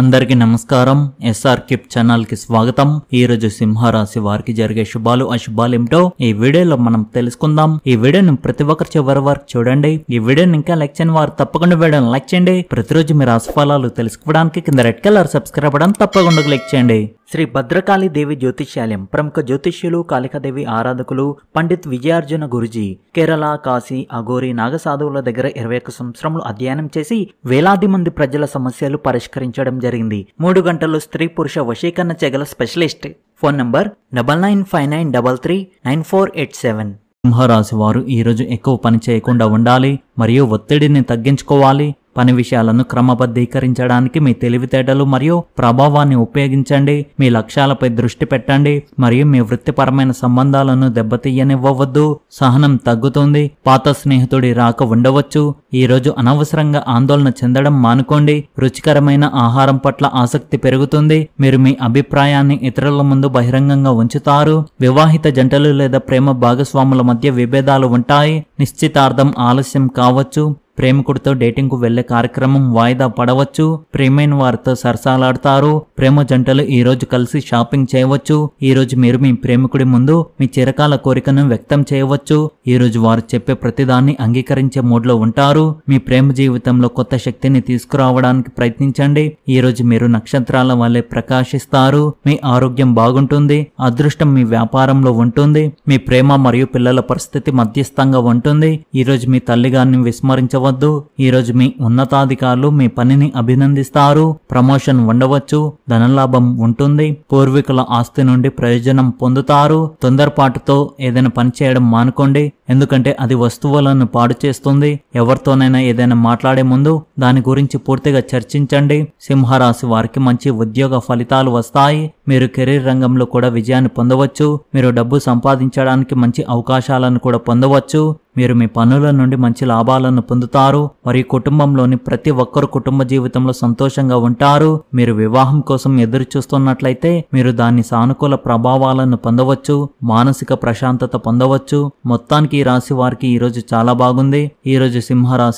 అందరికీ నమస్కారం. SR keep ఛానల్కి స్వాగతం. ఈ రోజు సింహరాశి వారికి జరిగే శుభాలు అశుభాలు ఏమిటో ఈ వీడియోలో మనం తెలుసుకుందాం. ఈ వీడియోను ప్రతి ఒక్కరు చివరి వరకు చూడండి. ఈ వీడియోని ఇంకా లైక్ చేయని వారు తప్పకుండా వీడియోని లైక్ చేయండి. ప్రతిరోజు మీ రాశి ఫలాలు తెలుసుకోవడానికి కింద రెడ్ కలర్ సబ్స్క్రైబ్ అవ్వడం తప్పకుండా క్లిక్ చేయండి. శ్రీ భద్రకాళీదేవి జ్యోతిష్యాలయం ప్రముఖ జ్యోతిష్యులు కాళికాదేవి ఆరాధకులు పండిత్ విజయార్జున గురుజీ కేరళ కాశీ అఘోరి నాగసాధువుల దగ్గర ఇరవై ఒక్క సంవత్సరములు అధ్యయనం చేసి వేలాది మంది ప్రజల సమస్యలు పరిష్కరించడం జరిగింది. మూడు గంటలు స్త్రీ పురుష వశీకరణ చెగల specialist. Phone number double nine five nine double three nine four eight seven. సింహరాశి వారు ఈరోజు ఎక్కువ పని చేయకుండా ఉండాలి మరియు ఒత్తిడిని తగ్గించుకోవాలి. పని విషయాలను క్రమబద్ధీకరించడానికి మీ తెలివితేటలు మరియు ప్రభావాన్ని ఉపయోగించండి. మీ లక్ష్యాలపై దృష్టి పెట్టండి. మరియు మీ వృత్తిపరమైన సంబంధాలను దెబ్బతీయనివ్వవద్దు. సహనం తగ్గుతుంది. పాత స్నేహితుడి రాక ఉండవచ్చు. ఈరోజు అనవసరంగా ఆందోళన చెందడం మానుకోండి. రుచికరమైన ఆహారం పట్ల ఆసక్తి పెరుగుతుంది. మీరు మీ అభిప్రాయాన్ని ఇతరుల ముందు బహిరంగంగా ఉంచుతారు. వివాహిత జంటలు లేదా ప్రేమ భాగస్వాముల మధ్య విభేదాలు ఉంటాయి. నిశ్చితార్థం ఆలస్యం కావచ్చు. ప్రేమికుడితో డేటింగ్కు వెళ్ళే కార్యక్రమం వాయిదా పడవచ్చు. ప్రేమైన వారితో సరసాలాడతారు. ప్రేమ జంటలు ఈ రోజు కలిసి షాపింగ్ చేయవచ్చు. ఈ రోజు మీరు మీ ప్రేమికుడి ముందు మీ చిరకాల కోరికను వ్యక్తం చేయవచ్చు. ఈ రోజు వారు చెప్పే ప్రతిదాన్ని అంగీకరించే మూడ్లో ఉంటారు. మీ ప్రేమ జీవితంలో కొత్త శక్తిని తీసుకురావడానికి ప్రయత్నించండి. ఈ రోజు మీరు నక్షత్రాల వల్లే ప్రకాశిస్తారు. మీ ఆరోగ్యం బాగుంటుంది. అదృష్టం మీ వ్యాపారంలో ఉంటుంది. మీ ప్రేమ మరియు పిల్లల పరిస్థితి మధ్యస్థంగా ఉంటుంది. ఈ రోజు మీ తల్లిగారిని విస్మరించవచ్చు. వద్దు ఈ రోజు మీ ఉన్నతాధికారులు మీ పనిని అభినందిస్తారు. ప్రమోషన్ ఉండవచ్చు. ధనలాభం ఉంటుంది. పూర్వీకుల ఆస్తి నుండి ప్రయోజనం పొందుతారు. తొందరపాటుతో ఏదైనా పని చేయడం మానుకోండి. ఎందుకంటే అది వస్తువులను పాడు చేస్తుంది. ఎవరితోనైనా ఏదైనా మాట్లాడే ముందు దాని గురించి పూర్తిగా చర్చించండి. సింహరాశి వారికి మంచి ఉద్యోగ ఫలితాలు వస్తాయి. మీరు కెరీర్ రంగంలో కూడా విజయాన్ని పొందవచ్చు. మీరు డబ్బు సంపాదించడానికి మంచి అవకాశాలను కూడా పొందవచ్చు. మీరు మీ పనుల నుండి మంచి లాభాలను పొందుతారు. మరియు కుటుంబంలోని ప్రతి ఒక్కరు కుటుంబ జీవితంలో సంతోషంగా ఉంటారు. మీరు వివాహం కోసం ఎదురు చూస్తున్నట్లయితే మీరు దాని సానుకూల ప్రభావాలను పొందవచ్చు. మానసిక ప్రశాంతత పొందవచ్చు. మొత్తానికి రాశి వారికి ఈ రోజు చాలా బాగుంది. ఈ రోజు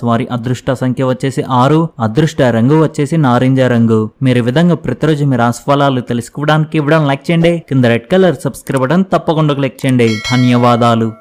వారి అదృష్ట సంఖ్య వచ్చేసి ఆరు. అదృష్ట రంగు వచ్చేసి నారింజ రంగు. మీరు విధంగా ప్రతిరోజు మీ రాశి ఫలాలు తెలుసుకోవడానికి ఇవ్వడం లైక్ చేయండి. కింద రెడ్ కలర్ సబ్స్క్రైబ్ బటన్ తప్పకుండా క్లిక్ చేయండి. ధన్యవాదాలు.